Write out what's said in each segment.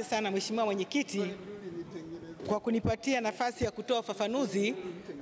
Asante sana Mheshimiwa Mwenyekiti kwa kunipatia nafasi ya kutoa ufafanuzi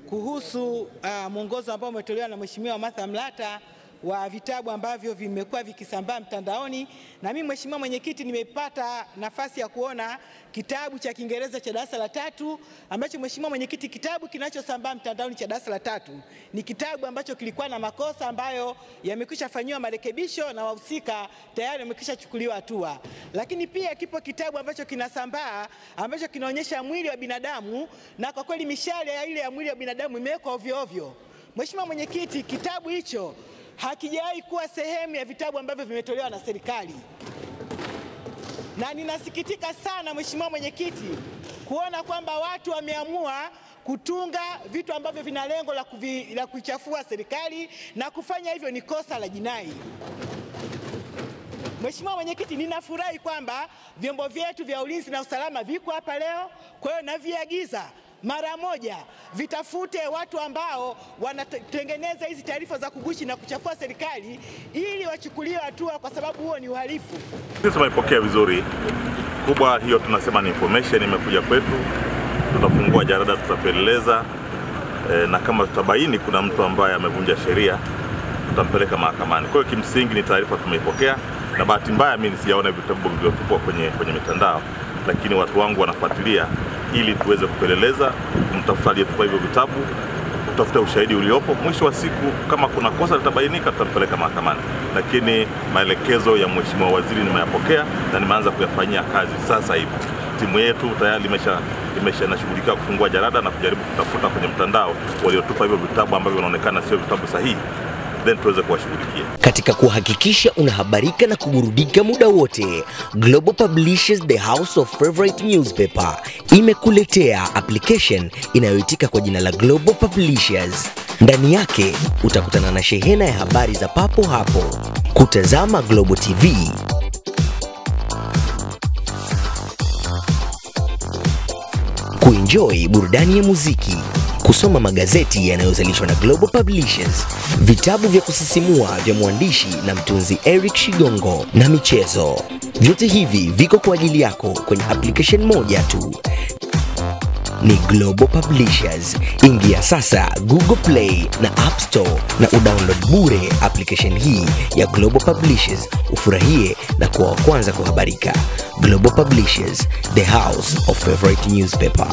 kuhusu uh, mwongozo ambao umetolewa na Mheshimiwa Martha Mlata wa vitabu ambavyo vimekuwa vikisambaa mtandaoni. Na mimi Mheshimiwa Mwenyekiti, nimepata nafasi ya kuona kitabu cha Kiingereza cha darasa la tatu ambacho Mheshimiwa Mwenyekiti, kitabu kinachosambaa mtandaoni cha darasa la tatu ni kitabu ambacho kilikuwa na makosa ambayo yamekwisha fanyiwa marekebisho na wahusika tayari wamekwisha chukuliwa hatua. Lakini pia kipo kitabu ambacho kinasambaa ambacho kinaonyesha mwili wa binadamu na kwa kweli mishale ya ile ya mwili wa binadamu imewekwa ovyo ovyo. Mheshimiwa Mwenyekiti, kitabu hicho hakijawahi kuwa sehemu ya vitabu ambavyo vimetolewa na serikali, na ninasikitika sana Mheshimiwa Mwenyekiti kuona kwamba watu wameamua kutunga vitu ambavyo vina lengo la, la kuichafua serikali na kufanya hivyo ni kosa la jinai. Mheshimiwa Mwenyekiti, ninafurahi kwamba vyombo vyetu vya ulinzi na usalama viko hapa leo. Kwa hiyo naviagiza mara moja vitafute watu ambao wanatengeneza hizi taarifa za kugushi na kuchafua serikali ili wachukuliwe hatua, kwa sababu huo ni uhalifu. Sisi tumeipokea vizuri, kubwa hiyo tunasema ni information imekuja kwetu, tutafungua jarada, tutapeleleza e, na kama tutabaini kuna mtu ambaye amevunja sheria tutampeleka mahakamani. Kwa hiyo kimsingi ni taarifa tumeipokea, na bahati mbaya mimi sijaona vitabu vilivyotupwa kwenye, kwenye mitandao, lakini watu wangu wanafuatilia ili tuweze kupeleleza, mtafuta aliyetupa hivyo vitabu, kutafuta ushahidi uliopo. Mwisho wa siku, kama kuna kosa litabainika, tutampeleka mahakamani. Lakini maelekezo ya Mheshimiwa Waziri nimeyapokea na nimeanza kuyafanyia kazi sasa hivi. Timu yetu tayari imesha imesha inashughulikia kufungua jarada na kujaribu kutafuta kwenye mtandao waliotupa hivyo vitabu ambavyo vinaonekana sio vitabu sahihi then tuweze kuwashughulikia. Katika kuhakikisha unahabarika na kuburudika muda wote, Global Publishers The House of Favorite Newspaper imekuletea application inayoitika kwa jina la Global Publishers. Ndani yake utakutana na shehena ya habari za papo hapo, kutazama Global TV, kuenjoy burudani ya muziki, kusoma magazeti yanayozalishwa na Global Publishers, vitabu vya kusisimua vya mwandishi na mtunzi Eric Shigongo na michezo. Vyote hivi viko kwa ajili yako kwenye application moja tu. Ni Global Publishers. Ingia sasa Google Play na App Store na udownload bure application hii ya Global Publishers, ufurahie na kuwa wa kwanza kuhabarika. Global Publishers, the house of favorite newspaper.